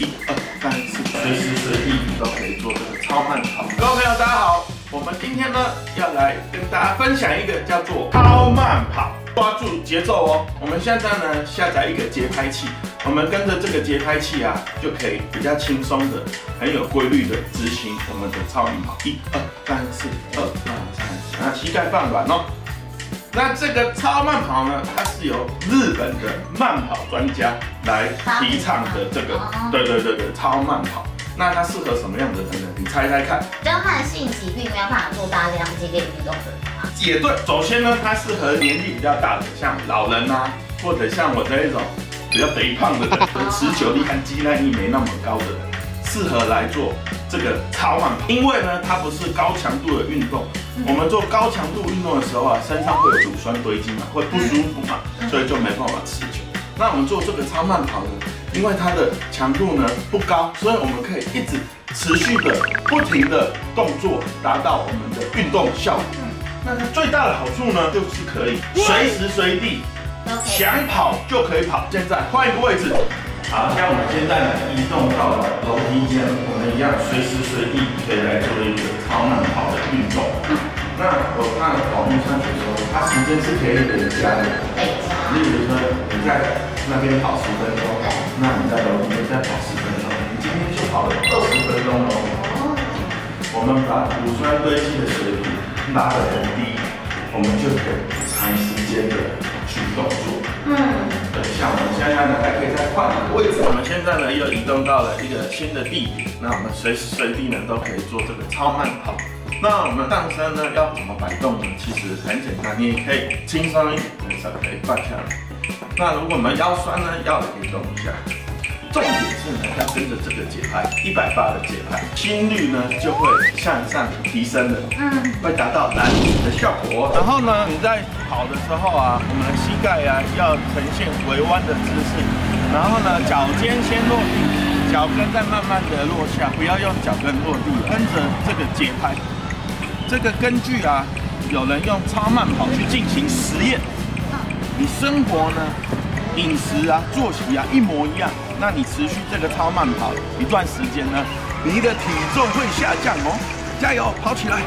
一二三四，随时随地都可以做这个超慢跑。各位朋友，大家好，我们今天呢要来跟大家分享一个叫做超慢跑，抓住节奏哦。我们现在呢下载一个节拍器，我们跟着这个节拍器啊，就可以比较轻松的、很有规律的执行我们的超慢跑。一二三四，二二三四，那膝盖放软哦。那这个超慢跑呢，它是由日本的慢跑专家来提倡的这个，对对对对，超慢跑。那它适合什么样的人呢？你猜猜看。比较慢性疾病没有办法做大量激烈运动的人吗？也对，首先呢，它适合年纪比较大的，像老人啊，或者像我这一种比较肥胖的人，持久力和肌耐力没那么高的人。适合来做这个超慢跑，因为呢，它不是高强度的运动。我们做高强度运动的时候啊，身上会有乳酸堆积嘛，会不舒服嘛，所以就没办法持久。那我们做这个超慢跑呢，因为它的强度呢不高，所以我们可以一直持续的不停的动作，达到我们的运动效果。那它最大的好处呢，就是可以随时随地想跑就可以跑。现在换一个位置。好，像我们现在移动到了楼梯间，我们一样随时随地可以来做一个超慢跑的运动。那我看网络上说，它时间是可以累加的。例如说你在那边跑十分钟，那你在楼梯间再跑十分钟，你今天就跑了二十分钟哦。我们把乳酸堆积的水平拉得很低，我们就可以长时间的去动作。像我们现在呢，还可以再换一个位置。我们现在呢，又移动到了一个新的地点。那我们随时随地呢，都可以做这个超慢跑。那我们上身呢，要怎么摆动呢？其实很简单，你也可以轻松一点，手可以放下来。那如果我们腰酸呢，腰也可以动一下。重点是呢，要跟着这个节拍，一百八的节拍，心率呢就会向上提升了，嗯，会达到燃脂的效果。然后呢，你在跑的时候啊，我们的膝盖啊要呈现回弯的姿势，然后呢，脚尖先落地，脚跟再慢慢的落下，不要用脚跟落地，跟着这个节拍。这个根据啊，有人用超慢跑去进行实验，你生活呢？饮食啊，作息啊，一模一样。那你持续这个超慢跑一段时间呢，你的体重会下降哦。加油，跑起来！